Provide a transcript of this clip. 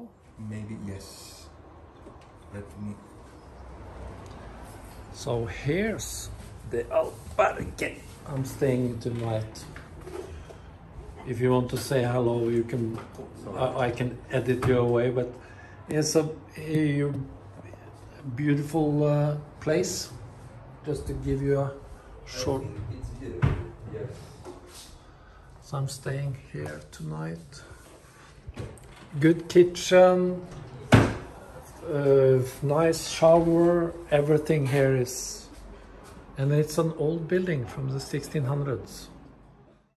now? Maybe yes. Let me. So here's the albergue. I'm staying tonight. If you want to say hello, you can. I, I can edit you away, but it's a, a beautiful uh, place. Just to give you a short. It's here. Yes. So I'm staying here tonight. Good kitchen, uh, nice shower. Everything here is, and it's an old building from the 1600s.